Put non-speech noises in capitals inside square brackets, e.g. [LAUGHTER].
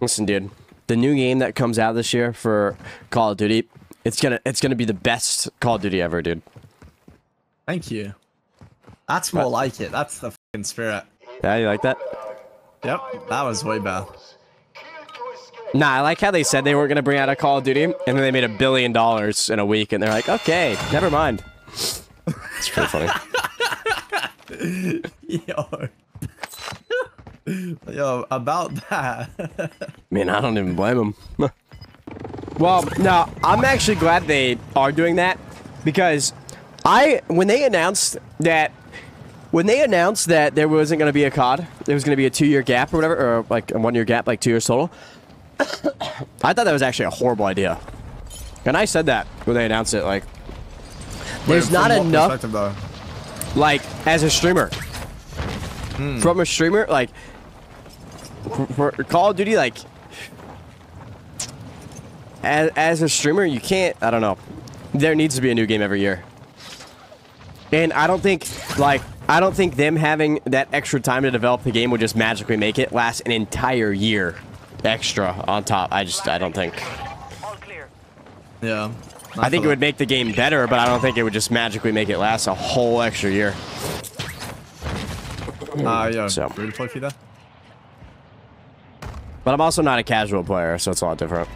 Listen, dude, the new game that comes out this year for Call of Duty, it's gonna it's gonna be the best Call of Duty ever, dude. Thank you. That's more like it. That's the fucking spirit. Yeah, you like that? Yep, that was way better. Nah, I like how they said they weren't gonna bring out a Call of Duty, and then they made a billion dollars in a week, and they're like, okay, never mind. It's pretty funny. [LAUGHS] Yo. [LAUGHS] Yo, about that. [LAUGHS] Man, I don't even blame them. [LAUGHS] well, no, I'm actually glad they are doing that because I when they announced that when they announced that there wasn't going to be a COD, there was going to be a two-year gap or whatever, or like a one-year gap, like two years total. [COUGHS] I thought that was actually a horrible idea, and I said that when they announced it. Like, there's Wait, not enough like as a streamer hmm. from a streamer like for, for call of duty like as, as a streamer you can't i don't know there needs to be a new game every year and i don't think like i don't think them having that extra time to develop the game would just magically make it last an entire year extra on top i just i don't think Yeah. i think it would make the game better but i don't think it would just magically make it last a whole extra year Uh, yeah. So. Free to play for you there? But I'm also not a casual player, so it's a lot different.